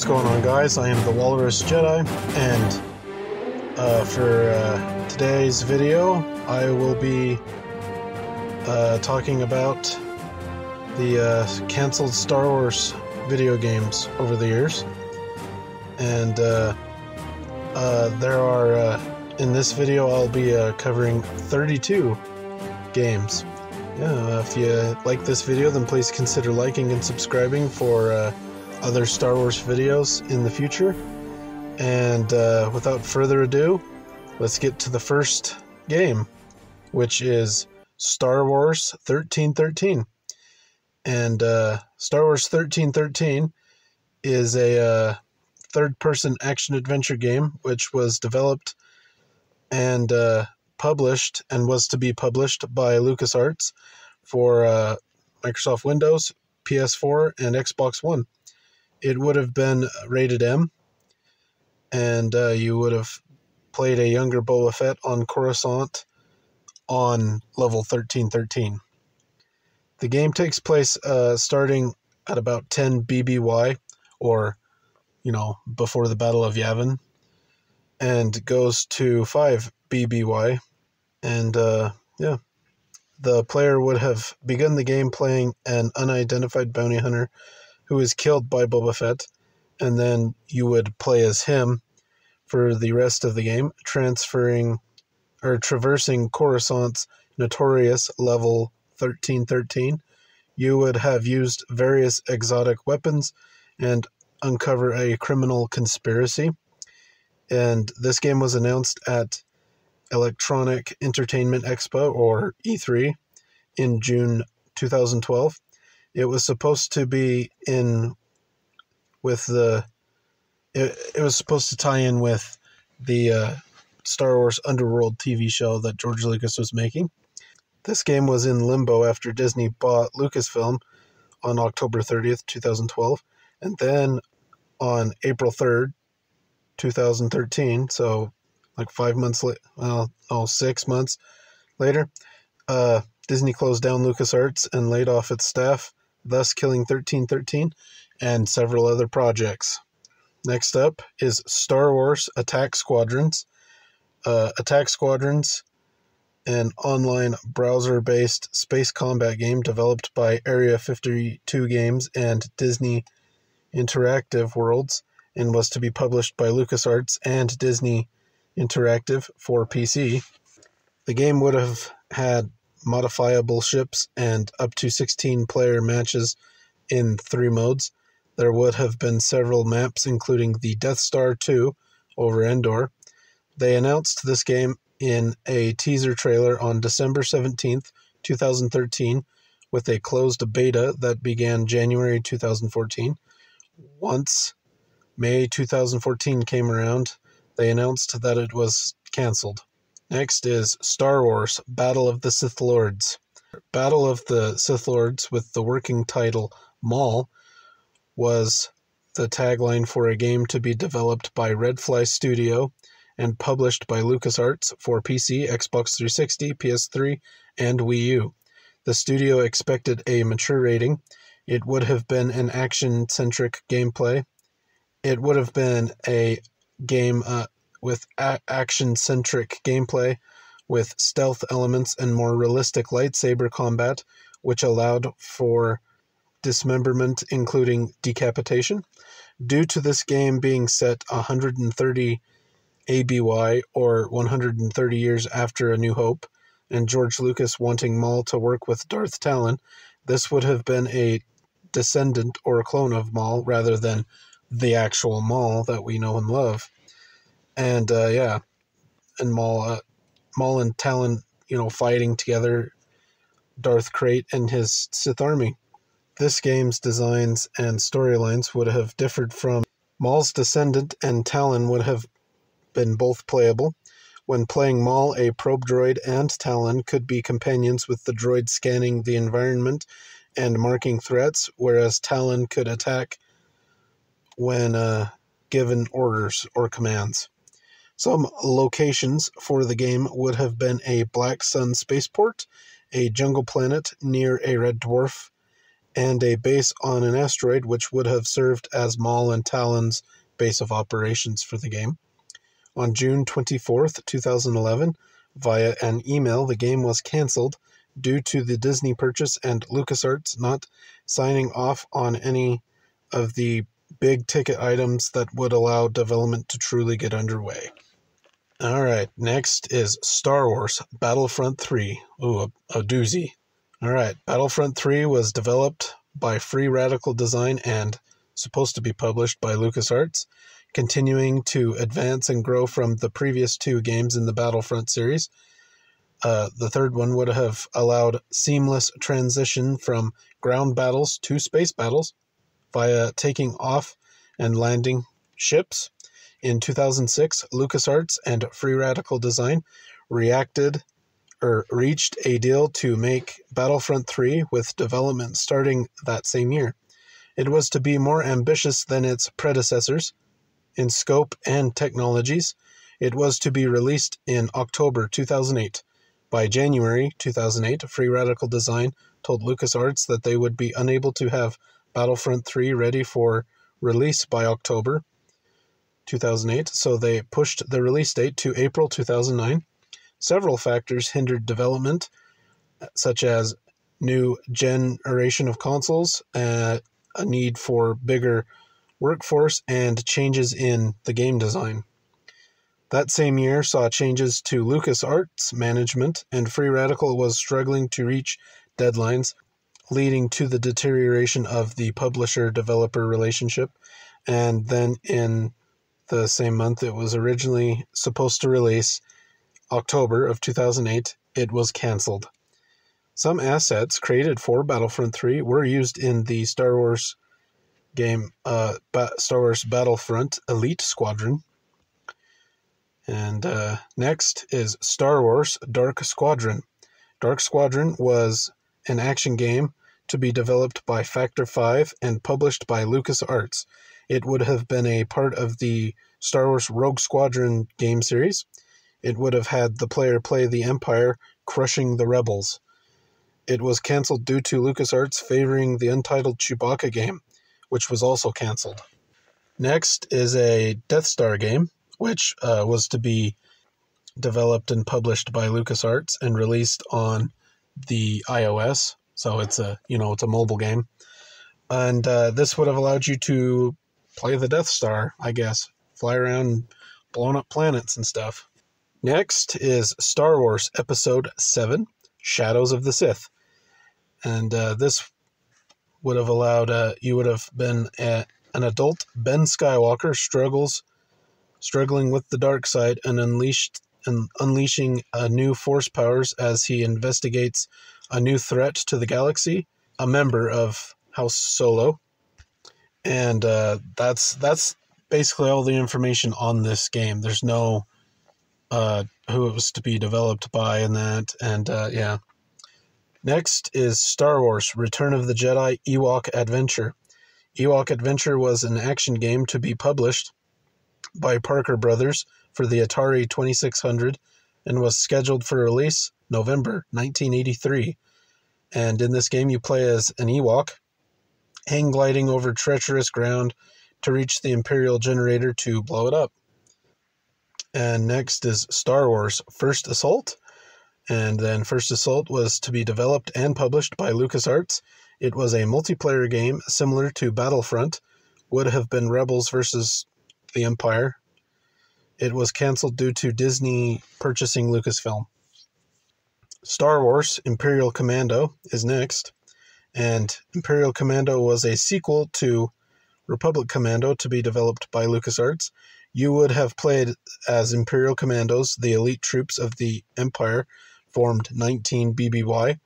What's going on, guys? I am the Walrus Jedi, and uh, for uh, today's video, I will be uh, talking about the uh, canceled Star Wars video games over the years. And uh, uh, there are, in this video, I'll be covering 32 games. Yeah, if you like this video, then please consider liking and subscribing for other Star Wars videos in the future. And uh, without further ado, let's get to the first game, which is Star Wars 1313. And uh, Star Wars 1313 is a uh, third person action adventure game which was developed and uh, published and was to be published by LucasArts for uh, Microsoft Windows, PS4, and Xbox One it would have been rated M, and uh, you would have played a younger Boba Fett on Coruscant on level 1313. The game takes place uh, starting at about 10 BBY, or, you know, before the Battle of Yavin, and goes to 5 BBY. And, uh, yeah, the player would have begun the game playing an unidentified bounty hunter who is killed by Boba Fett, and then you would play as him for the rest of the game, transferring or traversing Coruscant's notorious level 1313. You would have used various exotic weapons and uncover a criminal conspiracy. And this game was announced at Electronic Entertainment Expo, or E3, in June 2012. It was supposed to be in with the. It, it was supposed to tie in with the uh, Star Wars Underworld TV show that George Lucas was making. This game was in limbo after Disney bought Lucasfilm on October 30th, 2012, and then on April 3rd, 2013, so like five months later, well, oh, six months later, uh, Disney closed down LucasArts and laid off its staff thus killing 1313, and several other projects. Next up is Star Wars Attack Squadrons. Uh, Attack Squadrons, an online browser based space combat game developed by Area 52 Games and Disney Interactive Worlds, and was to be published by LucasArts and Disney Interactive for PC. The game would have had modifiable ships, and up to 16 player matches in three modes. There would have been several maps, including the Death Star 2 over Endor. They announced this game in a teaser trailer on December 17th, 2013, with a closed beta that began January 2014. Once May 2014 came around, they announced that it was cancelled. Next is Star Wars Battle of the Sith Lords. Battle of the Sith Lords, with the working title Maul, was the tagline for a game to be developed by Redfly Studio and published by LucasArts for PC, Xbox 360, PS3, and Wii U. The studio expected a mature rating. It would have been an action centric gameplay. It would have been a game uh, with a- action centric gameplay, with stealth elements and more realistic lightsaber combat, which allowed for dismemberment, including decapitation. Due to this game being set 130 ABY, or 130 years after A New Hope, and George Lucas wanting Maul to work with Darth Talon, this would have been a descendant or a clone of Maul rather than the actual Maul that we know and love and uh, yeah, and Maul, uh, Maul and Talon, you know, fighting together, Darth Krayt and his Sith army. This game's designs and storylines would have differed from Maul's descendant, and Talon would have been both playable. When playing Maul, a probe droid and Talon could be companions with the droid scanning the environment and marking threats, whereas Talon could attack when uh, given orders or commands. Some locations for the game would have been a Black Sun spaceport, a jungle planet near a red dwarf, and a base on an asteroid, which would have served as Maul and Talon's base of operations for the game. On June 24th, 2011, via an email, the game was cancelled due to the Disney purchase and LucasArts not signing off on any of the big ticket items that would allow development to truly get underway. All right, next is Star Wars Battlefront 3. Ooh, a, a doozy. All right, Battlefront 3 was developed by Free Radical Design and supposed to be published by LucasArts, continuing to advance and grow from the previous two games in the Battlefront series. Uh, the third one would have allowed seamless transition from ground battles to space battles via taking off and landing ships. In 2006, LucasArts and Free Radical Design reacted or reached a deal to make Battlefront 3 with development starting that same year. It was to be more ambitious than its predecessors in scope and technologies. It was to be released in October 2008. By January 2008, Free Radical Design told LucasArts that they would be unable to have Battlefront 3 ready for release by October 2008, so they pushed the release date to April 2009. Several factors hindered development, such as new generation of consoles, uh, a need for bigger workforce, and changes in the game design. That same year saw changes to LucasArts management, and Free Radical was struggling to reach deadlines, leading to the deterioration of the publisher developer relationship. And then in the same month it was originally supposed to release, October of 2008, it was cancelled. Some assets created for Battlefront 3 were used in the Star Wars game uh, ba- Star Wars Battlefront Elite Squadron. And uh, next is Star Wars Dark Squadron. Dark Squadron was an action game to be developed by Factor 5 and published by LucasArts. It would have been a part of the Star Wars Rogue Squadron game series it would have had the player play the Empire, crushing the Rebels. It was cancelled due to LucasArts favoring the untitled Chewbacca game, which was also cancelled. Next is a Death Star game, which uh, was to be developed and published by LucasArts and released on the iOS. So it's a you know it's a mobile game, and uh, this would have allowed you to play the Death Star, I guess, fly around, blowing up planets and stuff. Next is Star Wars Episode 7 Shadows of the Sith. And uh, this would have allowed, uh, you would have been a, an adult Ben Skywalker struggles, struggling with the dark side and unleashed and unleashing a new force powers as he investigates a new threat to the galaxy, a member of House Solo. And uh, that's that's basically all the information on this game. There's no uh, who it was to be developed by and that. And uh, yeah. Next is Star Wars Return of the Jedi Ewok Adventure. Ewok Adventure was an action game to be published by Parker Brothers for the Atari 2600 and was scheduled for release November 1983. And in this game, you play as an Ewok, hang gliding over treacherous ground to reach the Imperial generator to blow it up. And next is Star Wars First Assault. And then First Assault was to be developed and published by LucasArts. It was a multiplayer game similar to Battlefront, would have been Rebels versus the Empire. It was canceled due to Disney purchasing Lucasfilm. Star Wars Imperial Commando is next, and Imperial Commando was a sequel to Republic Commando to be developed by LucasArts. You would have played as Imperial Commandos, the elite troops of the Empire, formed 19 BBY,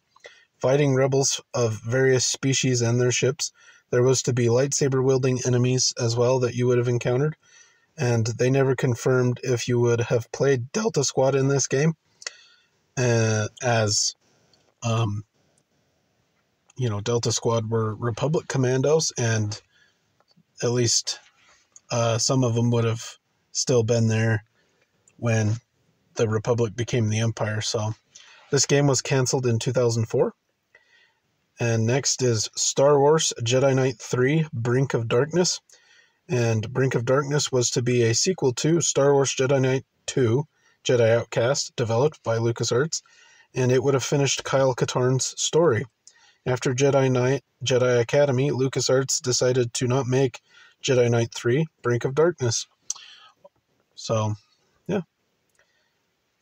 fighting rebels of various species and their ships. There was to be lightsaber wielding enemies as well that you would have encountered, and they never confirmed if you would have played Delta Squad in this game, uh, as um, you know, Delta Squad were Republic commandos, and at least uh, some of them would have still been there when the Republic became the Empire. So this game was canceled in 2004. And next is Star Wars Jedi Knight 3 Brink of Darkness. And Brink of Darkness was to be a sequel to Star Wars Jedi Knight 2 Jedi Outcast, developed by LucasArts, and it would have finished Kyle Katarn's story. After Jedi Knight Jedi Academy, LucasArts decided to not make Jedi Knight 3 Brink of Darkness. So, yeah.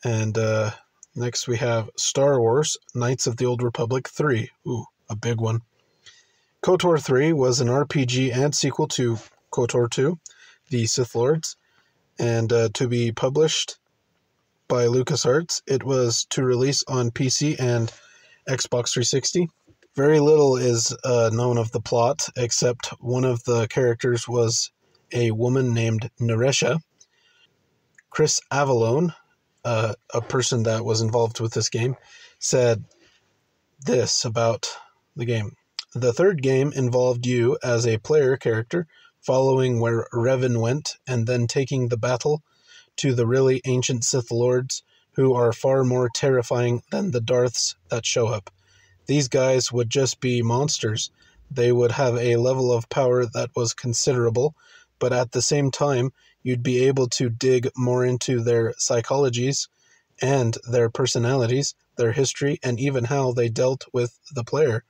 And uh, next we have Star Wars Knights of the Old Republic 3. Ooh, a big one. KOTOR 3 was an RPG and sequel to KOTOR 2, The Sith Lords, and uh, to be published by LucasArts. It was to release on PC and Xbox 360. Very little is uh, known of the plot, except one of the characters was a woman named Naresha. Chris Avellone, uh, a person that was involved with this game, said this about the game. The third game involved you as a player character following where Revan went and then taking the battle to the really ancient Sith Lords who are far more terrifying than the Darths that show up. These guys would just be monsters. They would have a level of power that was considerable, but at the same time, you'd be able to dig more into their psychologies and their personalities, their history, and even how they dealt with the player,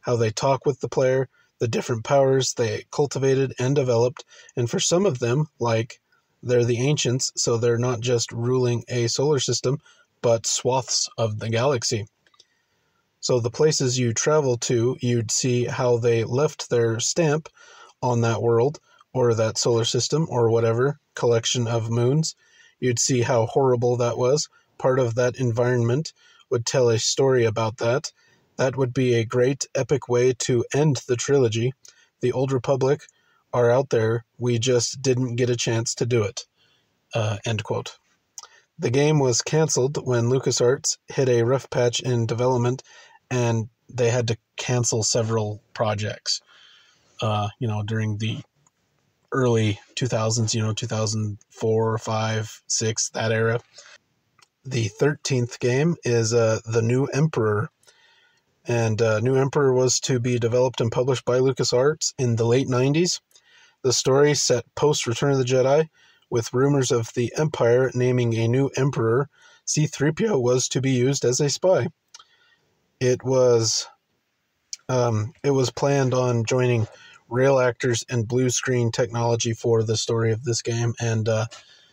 how they talk with the player, the different powers they cultivated and developed, and for some of them, like they're the ancients, so they're not just ruling a solar system, but swaths of the galaxy. So the places you travel to, you'd see how they left their stamp on that world or that solar system or whatever collection of moons. You'd see how horrible that was. Part of that environment would tell a story about that. That would be a great epic way to end the trilogy. The Old Republic are out there. We just didn't get a chance to do it. Uh, end quote. The game was canceled when LucasArts hit a rough patch in development and they had to cancel several projects, uh, you know, during the early 2000s, you know, 2004, 5, 6, that era. The 13th game is uh, The New Emperor. And uh, New Emperor was to be developed and published by LucasArts in the late 90s. The story set post Return of the Jedi, with rumors of the Empire naming a new emperor. C3PO was to be used as a spy. It was um, it was planned on joining real actors and blue screen technology for the story of this game, and uh,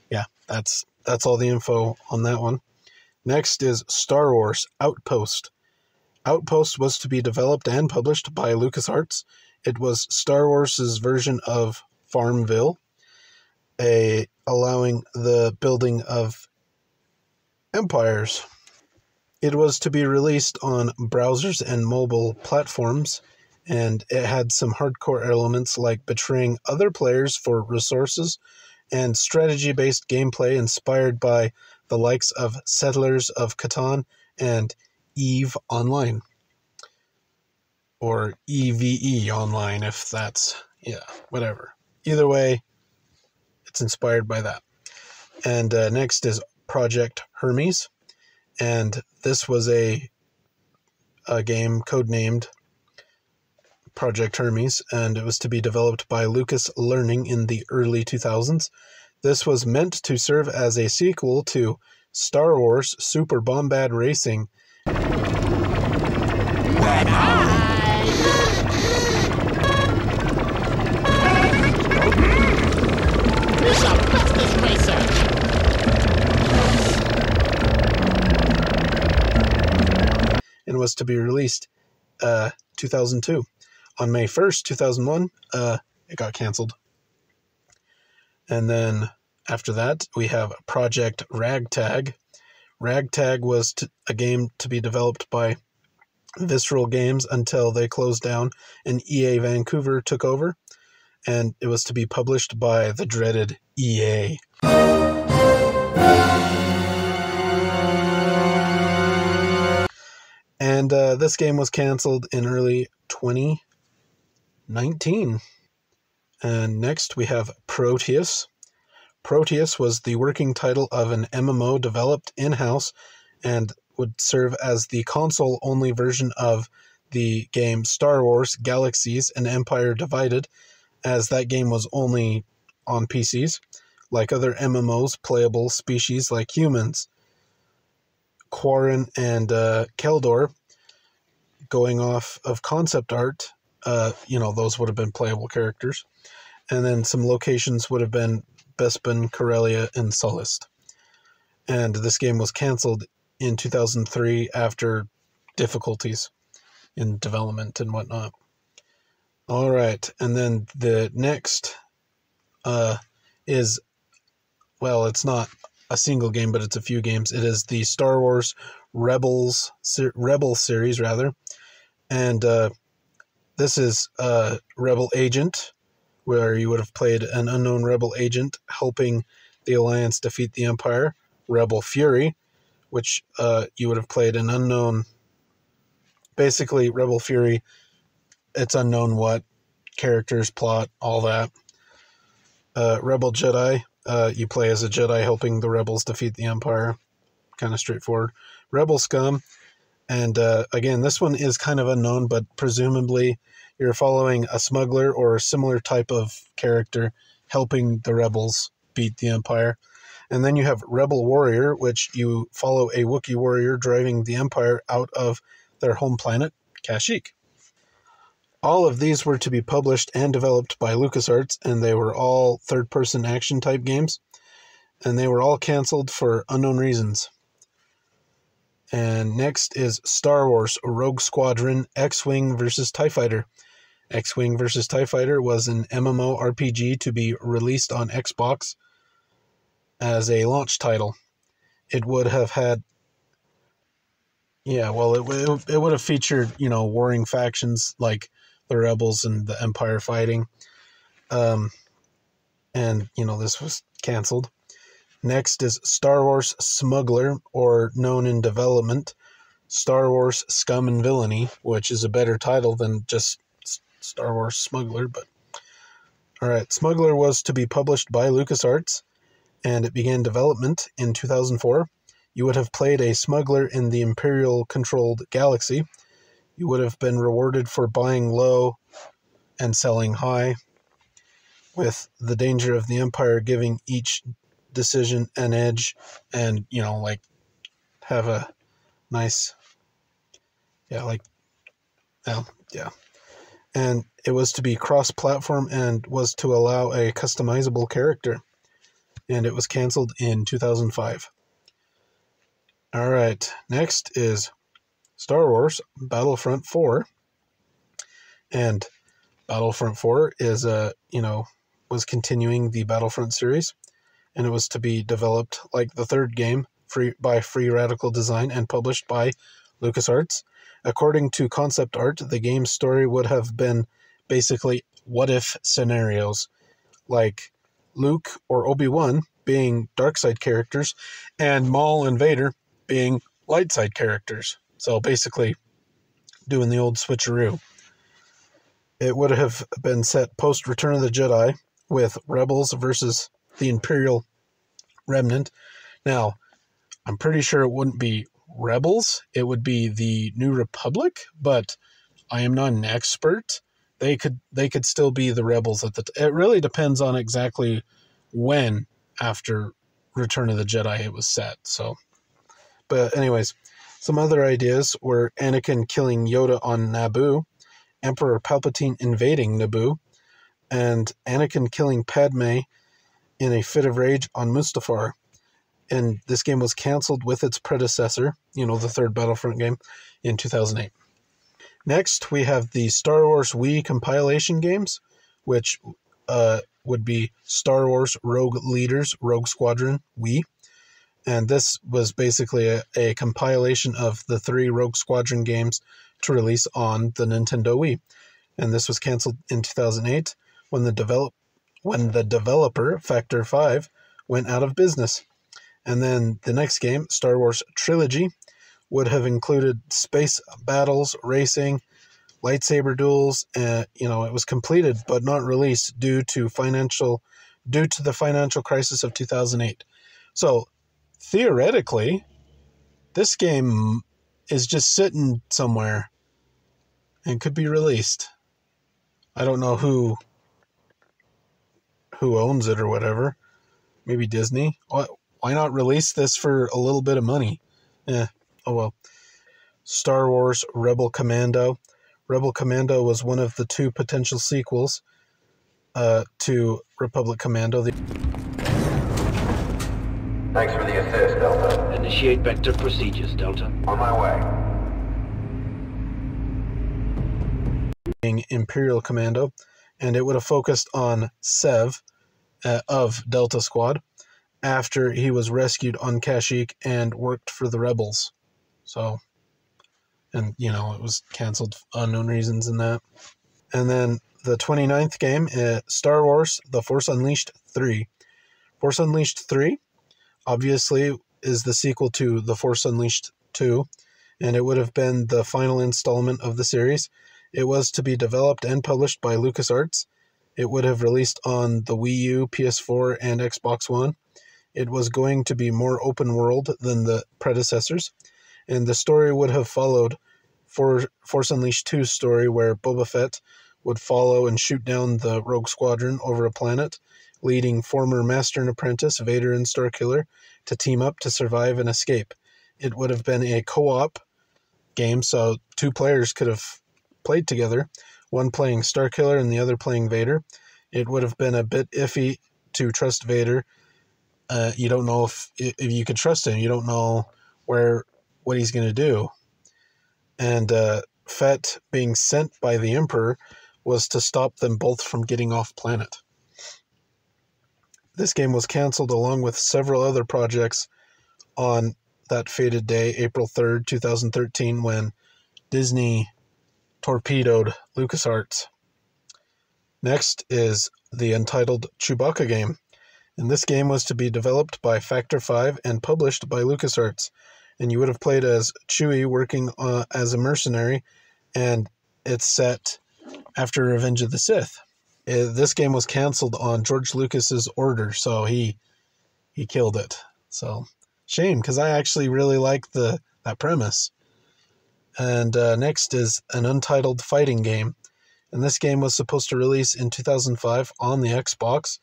yeah, that's that's all the info on that one. Next is Star Wars Outpost. Outpost was to be developed and published by LucasArts. It was Star Wars' version of Farmville, a allowing the building of empires. It was to be released on browsers and mobile platforms, and it had some hardcore elements like betraying other players for resources and strategy based gameplay inspired by the likes of Settlers of Catan and EVE Online or EVE online if that's yeah whatever. Either way, it's inspired by that. And uh, next is Project Hermes, and this was a a game codenamed Project Hermes, and it was to be developed by Lucas Learning in the early 2000s. This was meant to serve as a sequel to Star Wars Super Bombad Racing. Was to be released uh, 2002. On May 1st, 2001, uh, it got canceled. And then after that, we have Project Ragtag. Ragtag was to, a game to be developed by Visceral Games until they closed down and EA Vancouver took over. And it was to be published by the dreaded EA. And uh, this game was canceled in early 2019. And next we have Proteus. Proteus was the working title of an MMO developed in house and would serve as the console only version of the game Star Wars Galaxies and Empire Divided, as that game was only on PCs. Like other MMOs, playable species like humans, Quarren and uh, Kel Dor, going off of concept art, uh, you know, those would have been playable characters. And then some locations would have been Bespin, Corellia, and Sullust. And this game was canceled in 2003 after difficulties in development and whatnot. All right, and then the next uh, is well, it's not a single game, but it's a few games. It is the Star Wars Rebels Rebel series, rather, and uh, this is a Rebel Agent, where you would have played an unknown Rebel agent helping the Alliance defeat the Empire. Rebel Fury, which uh, you would have played an unknown. Basically, Rebel Fury, it's unknown what characters, plot, all that. Uh, Rebel Jedi, uh, you play as a Jedi helping the rebels defeat the Empire. Kind of straightforward. Rebel Scum, and uh, again, this one is kind of unknown, but presumably you're following a smuggler or a similar type of character helping the rebels beat the Empire. And then you have Rebel Warrior, which you follow a Wookiee warrior driving the Empire out of their home planet, Kashyyyk. All of these were to be published and developed by LucasArts, and they were all third person action type games. And they were all canceled for unknown reasons. And next is Star Wars Rogue Squadron X Wing versus TIE Fighter. X Wing versus TIE Fighter was an MMORPG to be released on Xbox as a launch title. It would have had. Yeah, well, it, it, it would have featured, you know, warring factions like the rebels and the empire fighting. Um, and you know this was canceled. Next is Star Wars Smuggler, or known in development, Star Wars Scum and Villainy, which is a better title than just Star Wars Smuggler. But all right, Smuggler was to be published by LucasArts, and it began development in 2004. You would have played a smuggler in the Imperial controlled galaxy you would have been rewarded for buying low and selling high, with the danger of the empire giving each decision an edge and, you know, like have a nice, yeah, like, well, yeah. And it was to be cross platform and was to allow a customizable character. And it was canceled in 2005. All right, next is Star Wars Battlefront 4. And Battlefront 4 is a, you know, was continuing the Battlefront series and it was to be developed like the third game free by Free Radical Design and published by LucasArts. According to concept art, the game's story would have been basically what if scenarios like Luke or Obi-Wan being dark side characters and Maul and Vader being light side characters. So basically, doing the old switcheroo. It would have been set post Return of the Jedi with Rebels versus the Imperial Remnant. Now, I'm pretty sure it wouldn't be Rebels, it would be the New Republic, but I am not an expert. They could they could still be the rebels at the t- it really depends on exactly when after Return of the Jedi it was set. So but anyways, some other ideas were Anakin killing Yoda on Naboo, Emperor Palpatine invading Naboo, and Anakin killing Padme in a fit of rage on Mustafar. And this game was canceled with its predecessor, you know, the third Battlefront game, in 2008. Next, we have the Star Wars Wii compilation games, which uh, would be Star Wars Rogue Leaders Rogue Squadron Wii, and this was basically a, a, compilation of the three Rogue Squadron games to release on the Nintendo Wii. And this was canceled in 2008 when the develop when the developer Factor 5 went out of business. And then the next game, Star Wars Trilogy, would have included space battles, racing, lightsaber duels, and you know, it was completed but not released due to financial due to the financial crisis of 2008. So, theoretically, this game is just sitting somewhere and could be released. I don't know who who owns it or whatever. Maybe Disney. Why, not release this for a little bit of money? Eh, oh well. Star Wars Rebel Commando. Rebel Commando was one of the two potential sequels uh, to Republic Commando. The Thanks for the assist, Delta. Initiate vector procedures, Delta. On my way. being Imperial Commando, and it would have focused on Sev uh, of Delta Squad after he was rescued on Kashyyyk and worked for the rebels. So, and you know, it was canceled unknown reasons in that. And then the 29th game, uh, Star Wars The Force Unleashed 3. Force Unleashed 3 obviously is the sequel to The Force Unleashed 2, and it would have been the final installment of the series. It was to be developed and published by LucasArts. It would have released on the Wii U, PS4, and Xbox One. It was going to be more open world than the predecessors, and the story would have followed For Force Unleashed 2's story, where Boba Fett would follow and shoot down the Rogue Squadron over a planet, leading former Master and Apprentice Vader and Starkiller to team up to survive and escape. It would have been a co op game, so two players could have played together, one playing Starkiller and the other playing Vader. It would have been a bit iffy to trust Vader. Uh, you don't know if if you could trust him. You don't know where what he's going to do. And uh, Fett being sent by the Emperor was to stop them both from getting off planet. This game was canceled along with several other projects on that fated day, April 3rd, 2013, when Disney torpedoed LucasArts. Next is the Untitled Chewbacca game. And this game was to be developed by Factor 5 and published by LucasArts. And you would have played as Chewie working uh, as a mercenary, and it's set after Revenge of the Sith. Uh, this game was canceled on George Lucas's order, so he he killed it. So shame, because I actually really like the that premise. And uh, next is an untitled fighting game. And this game was supposed to release in 2005 on the Xbox.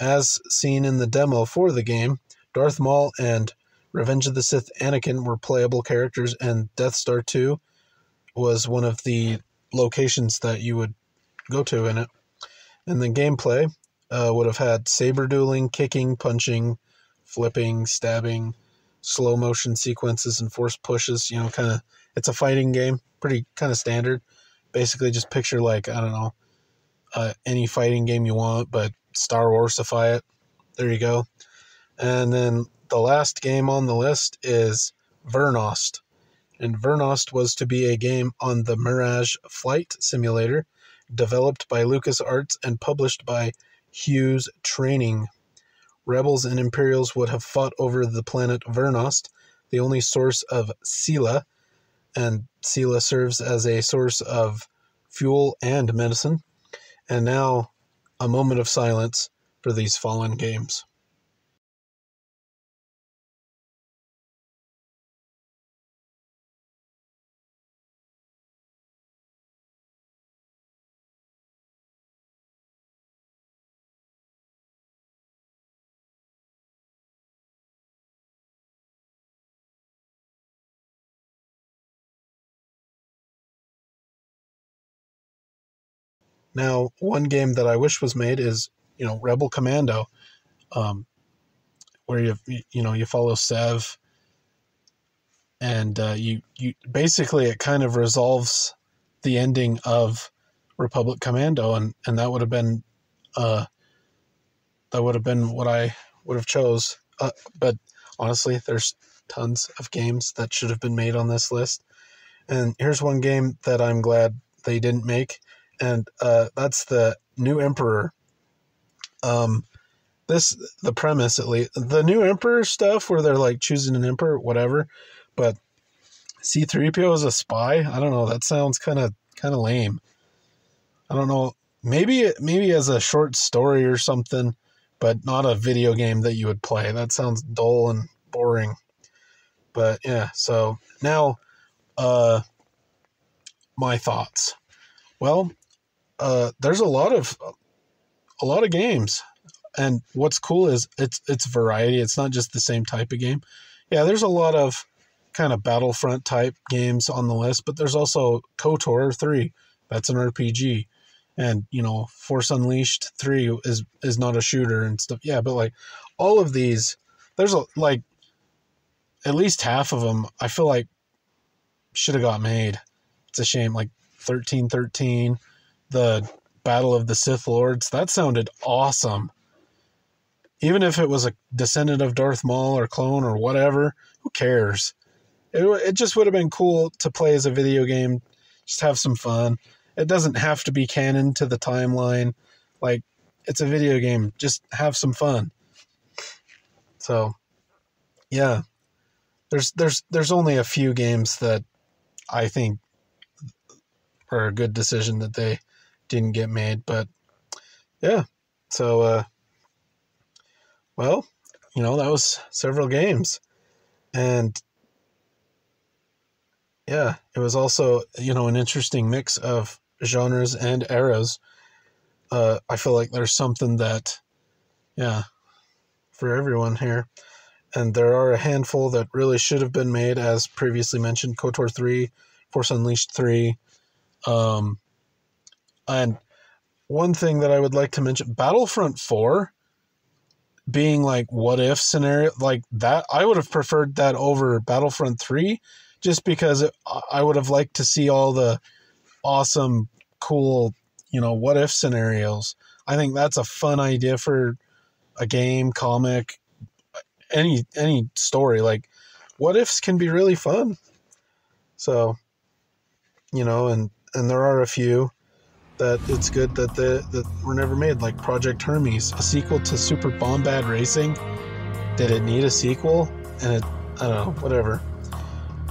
As seen in the demo for the game, Darth Maul and Revenge of the Sith Anakin were playable characters, and Death Star 2 was one of the locations that you would go to in it. And the gameplay uh, would have had saber dueling, kicking, punching, flipping, stabbing, slow motion sequences, and force pushes. You know, kind of it's a fighting game, pretty kind of standard. Basically, just picture like I don't know, uh, any fighting game you want, but Star Warsify it. There you go. And then the last game on the list is Vernost. And Vernost was to be a game on the Mirage Flight Simulator, developed by LucasArts and published by Hughes Training. Rebels and Imperials would have fought over the planet Vernost, the only source of Sela, and Sela serves as a source of fuel and medicine. And now, a moment of silence for these fallen games. Now, one game that I wish was made is, you know, Rebel Commando, um, where you you know you follow Sev, and uh, you you basically it kind of resolves the ending of Republic Commando, and and that would have been, uh, that would have been what I would have chose. Uh, but honestly, there's tons of games that should have been made on this list, and here's one game that I'm glad they didn't make and uh, that's the new emperor. Um, this the premise at least the new emperor stuff where they're like choosing an emperor, whatever. But C three PO is a spy. I don't know. That sounds kind of kind of lame. I don't know. Maybe it maybe as a short story or something, but not a video game that you would play. That sounds dull and boring. But yeah, so now uh my thoughts. Well, uh, there's a lot of a lot of games, and what's cool is it's it's variety. It's not just the same type of game. Yeah, there's a lot of kind of Battlefront type games on the list, but there's also KOTOR three. That's an RPG, and you know Force Unleashed three is is not a shooter and stuff. Yeah, but like all of these, there's a like at least half of them. I feel like should have got made. It's a shame. Like thirteen thirteen, the Battle of the Sith Lords. That sounded awesome. Even if it was a descendant of Darth Maul or clone or whatever, who cares? It, it just would have been cool to play as a video game, just have some fun. It doesn't have to be canon to the timeline. Like, it's a video game. Just have some fun. So, yeah. There's there's there's only a few games that I think are a good decision that they didn't get made, but yeah. So uh well, you know, that was several games. And yeah, it was also, you know, an interesting mix of genres and eras. Uh, I feel like there's something that, yeah, for everyone here. And there are a handful that really should have been made, as previously mentioned KOTOR 3, Force Unleashed 3. Um, and one thing that I would like to mention Battlefront 4 being like what if scenario like that I would have preferred that over Battlefront 3 just because it, I would have liked to see all the awesome cool you know what if scenarios. I think that's a fun idea for a game comic any any story. Like what ifs can be really fun. So you know and and there are a few that it's good that the that were never made, like Project Hermes, a sequel to Super Bombad Racing. Did it need a sequel? And it, I don't know, whatever.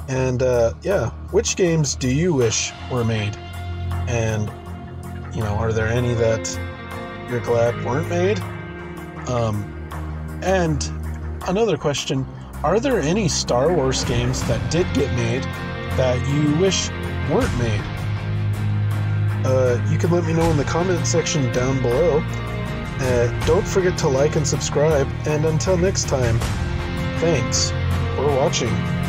And uh, yeah, which games do you wish were made? And you know, are there any that you're glad weren't made? Um, and another question: Are there any Star Wars games that did get made that you wish weren't made? Uh, you can let me know in the comment section down below. Uh, don't forget to like and subscribe, and until next time, thanks for watching.